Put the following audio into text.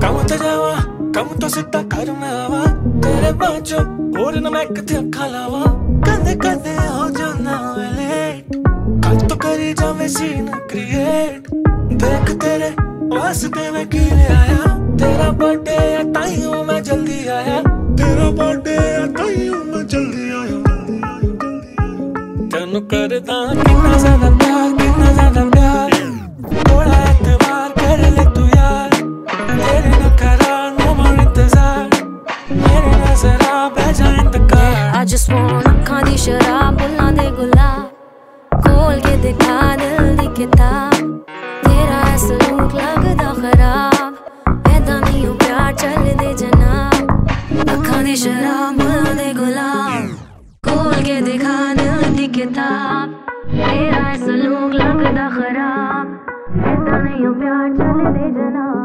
ਕੰਮ ਤੇ ਜਾਵਾਂ, ਕੰਮ ਤੋਂ ਸਿੱਧਾ ਘਰ ਮੈਂ ਆਵਾਂ। ਤੇਰੇ ਬਾਝੋਂ ਹੋਰ ਨਾ ਮੈਂ ਕਿਤੇ ਅੱਖਾਂ ਲਾਵਾਂ। ਕਦੇ ਕਦੇ ਹੋ ਜਾਣਾ ਵੇਲੇ ਕੱਲ ਤੋਂ ਕਰੀ ਜਾਵੇਂ ਸੀਨ ਕ੍ਰੀਏਟ ਦੇਖ ਤੇਰੇ ਵਾਸਤੇ ਮੈਂ ਕੀ ਲਿਆਇਆ ਤੇਰਾ ਬਰਥਡੇ ਆ ਤਾਈਓ ਮੈਂ ਜਲਦੀ ਆਇਆ। ਤੇਰਾ ਬਰਥਡੇ ਆ ਤਾਈਓ ਮੈਂ ਜਲਦੀ ਆਇਆ। ਤੈਨੂੰ ਕਰਦਾ ਕਿੰਨਾ ਜ਼ਿਆਦਾ just want ਅੱਖਾਂ ਦੀ ਸ਼ਰਾਬ ਬੁੱਲਾਂ ਦੇ ਗੁਲਾਬ ਖੋਲ ਕੇ ਦਿਖਾ ਦਿਲ ਦੀ ਕਿਤਾਬ ਤੇਰਾ ਇਹ ਸਲੂਕ ਲੱਗਦਾ ਖਰਾਬ ਐਦਾਂ ਨਹੀਂ ਉਹ ਪਿਆਰ ਚੱਲਦੇ ਜਨਾਬ ਅੱਖਾਂ ਦੀ ਸ਼ਰਾਬ ਬੁੱਲਾਂ ਦੇ ਗੁਲਾਬ ਖੋਲ ਕੇ ਦਿਖਾ ਦਿਲ ਦੀ ਕਿਤਾਬ ਤੇਰਾ ਇਹ ਸਲੂਕ ਲੱਗਦਾ ਖਰਾਬ ਐਦਾਂ ਨਹੀਂ ਉਹ ਪਿਆਰ ਚੱਲਦੇ ਜਨਾਬ